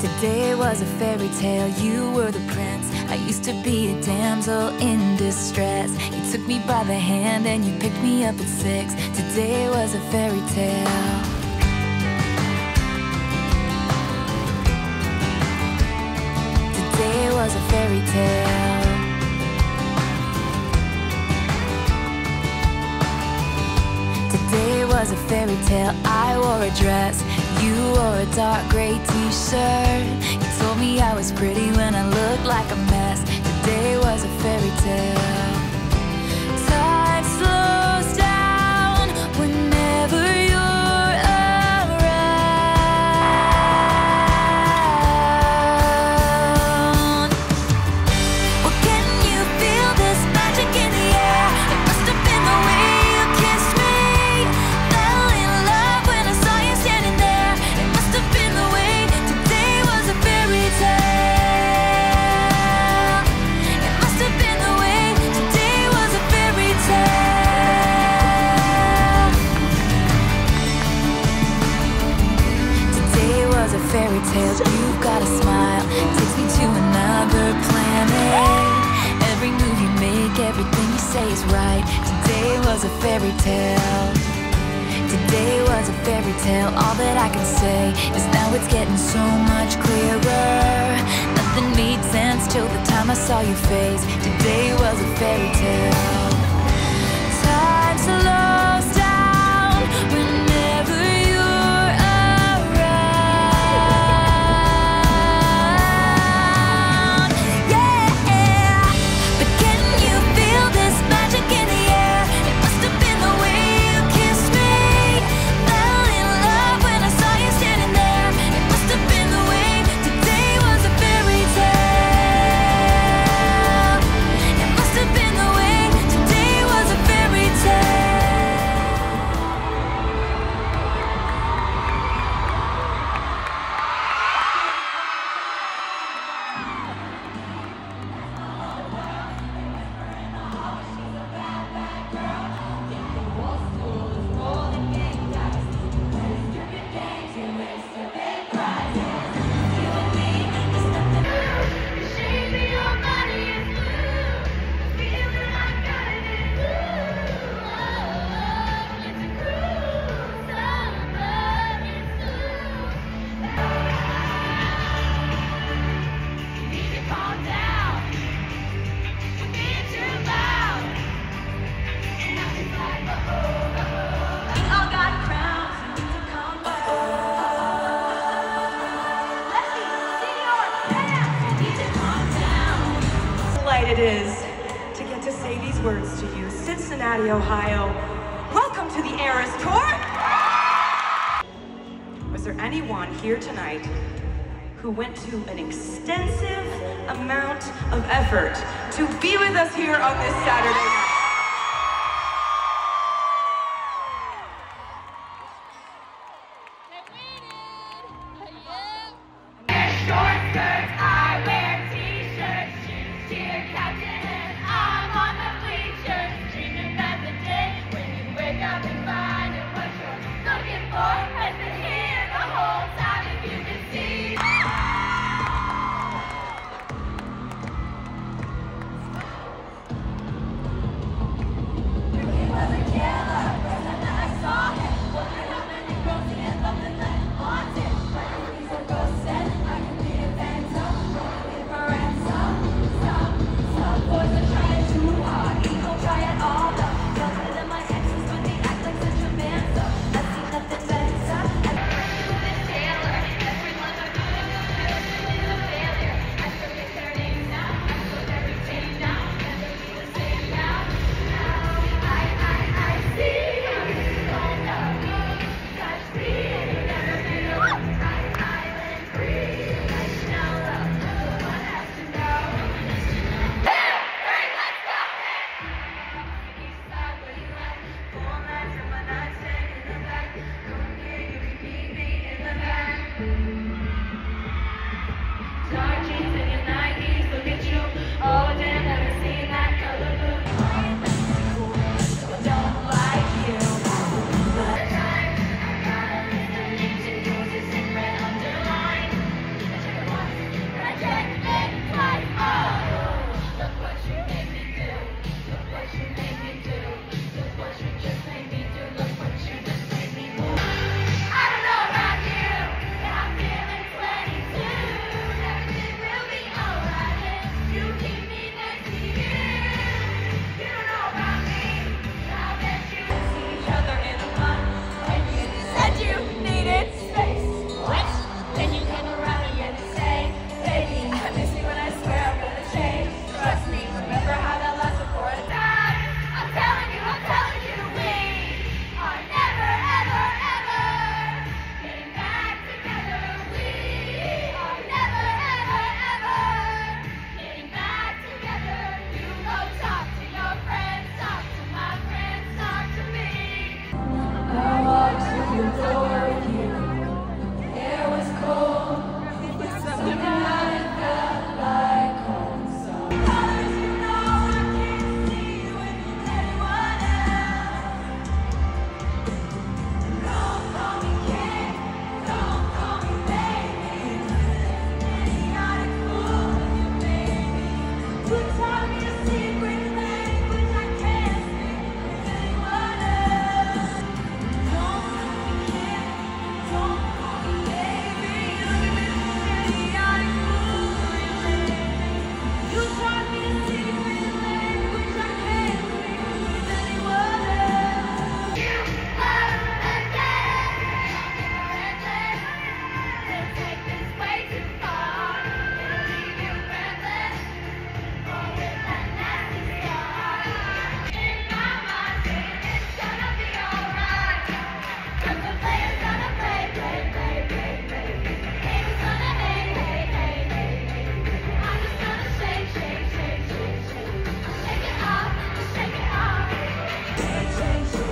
Today was a fairy tale, you were the prince. I used to be a damsel in distress. You took me by the hand and you picked me up at six. Today was a fairy tale. Today was a fairy tale. Today was a fairy tale. I wore a dress. Wore a dark gray t-shirt. You told me I was pretty when I looked like a mess. Today was a fairy tale. You've got a smile, takes me to another planet. Every move you make, everything you say is right. Today was a fairy tale. Today was a fairy tale. All that I can say is now it's getting so much clearer. Nothing made sense till the time I saw your face. Today was a fairy tale. Cincinnati, Ohio. Welcome to the Eras Tour. Was there anyone here tonight who went to an extensive amount of effort to be with us here on this Saturday night?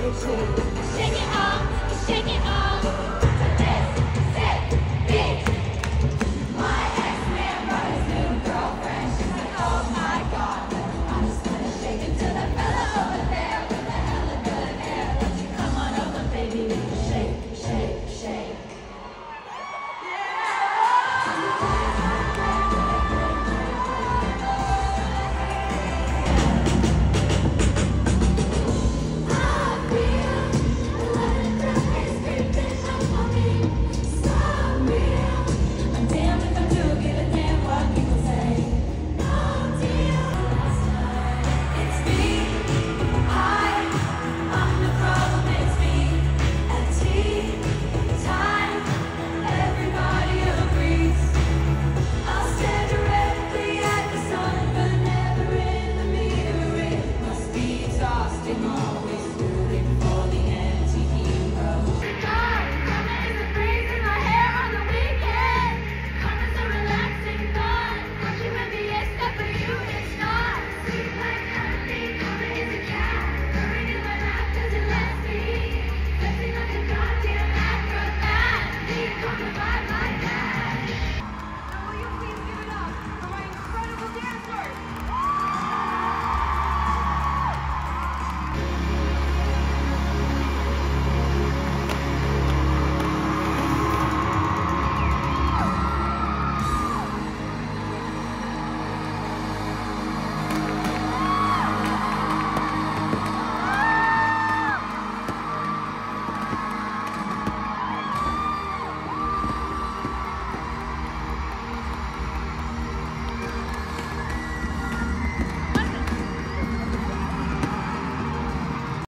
Battlefront.